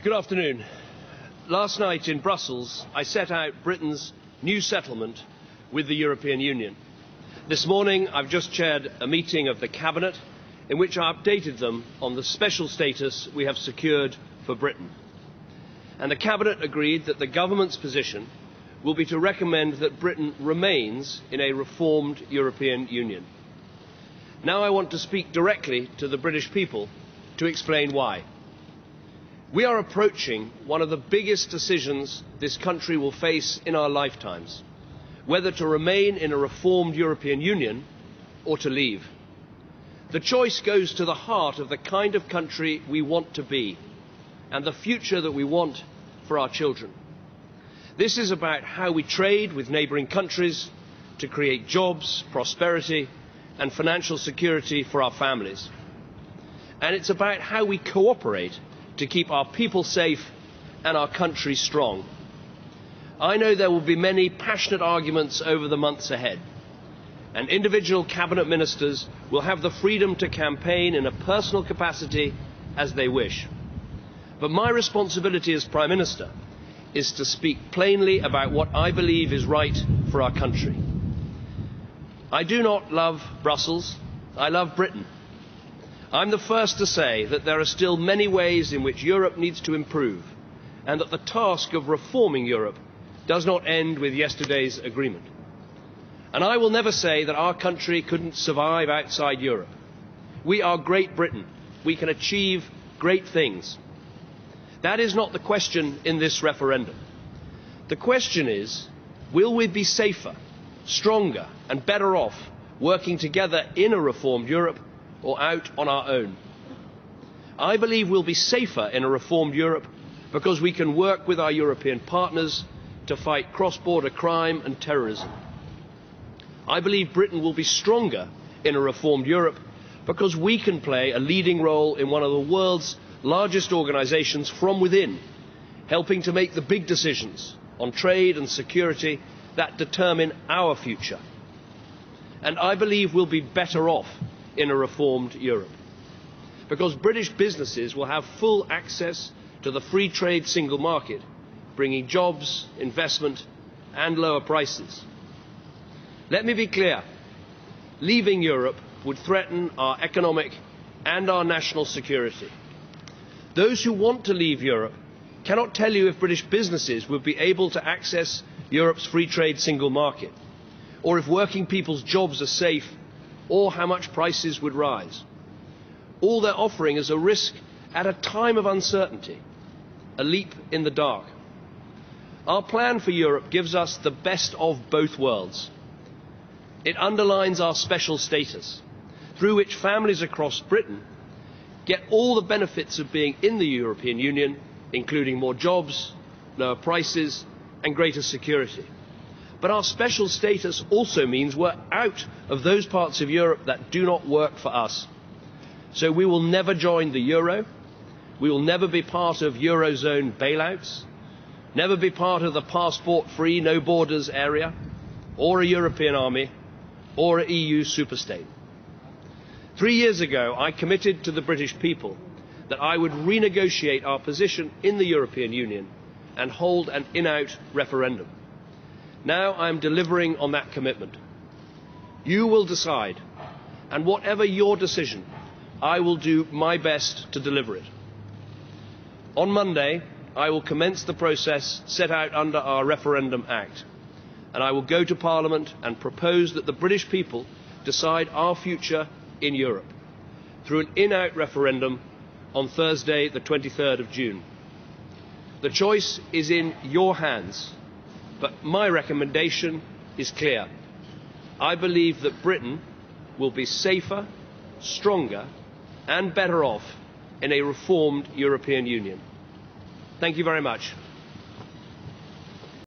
Good afternoon. Last night in Brussels, I set out Britain's new settlement with the European Union. This morning, I've just chaired a meeting of the Cabinet in which I updated them on the special status we have secured for Britain. And the Cabinet agreed that the government's position will be to recommend that Britain remains in a reformed European Union. Now I want to speak directly to the British people to explain why. We are approaching one of the biggest decisions this country will face in our lifetimes whether to remain in a reformed European Union or to leave. The choice goes to the heart of the kind of country we want to be and the future that we want for our children. This is about how we trade with neighbouring countries to create jobs, prosperity and financial security for our families. And it's about how we cooperate to keep our people safe and our country strong. I know there will be many passionate arguments over the months ahead, and individual cabinet ministers will have the freedom to campaign in a personal capacity as they wish. But my responsibility as Prime Minister is to speak plainly about what I believe is right for our country. I do not love Brussels, I love Britain. I'm the first to say that there are still many ways in which Europe needs to improve, and that the task of reforming Europe does not end with yesterday's agreement. And I will never say that our country couldn't survive outside Europe. We are Great Britain. We can achieve great things. That is not the question in this referendum. The question is, will we be safer, stronger and better off working together in a reformed Europe or out on our own? I believe we'll be safer in a reformed Europe because we can work with our European partners to fight cross-border crime and terrorism. I believe Britain will be stronger in a reformed Europe because we can play a leading role in one of the world's largest organisations from within, helping to make the big decisions on trade and security that determine our future. And I believe we'll be better off in a reformed Europe because British businesses will have full access to the free trade single market bringing jobs, investment and lower prices. Let me be clear. Leaving Europe would threaten our economic and our national security. Those who want to leave Europe cannot tell you if British businesses would be able to access Europe's free trade single market, or if working people's jobs are safe, or how much prices would rise. All they're offering is a risk at a time of uncertainty, a leap in the dark. Our plan for Europe gives us the best of both worlds. It underlines our special status, through which families across Britain get all the benefits of being in the European Union, including more jobs, lower prices and greater security. But our special status also means we're out of those parts of Europe that do not work for us. So we will never join the euro. We will never be part of Eurozone bailouts never be part of the passport-free, no borders area, or a European army, or an EU superstate. Three years ago, I committed to the British people that I would renegotiate our position in the European Union and hold an in-out referendum. Now I am delivering on that commitment. You will decide, and whatever your decision, I will do my best to deliver it. On Monday, I will commence the process set out under our Referendum Act, and I will go to Parliament and propose that the British people decide our future in Europe through an in-out referendum on Thursday, the 23rd of June. The choice is in your hands, but my recommendation is clear. I believe that Britain will be safer, stronger and better off in a reformed European Union. Thank you very much.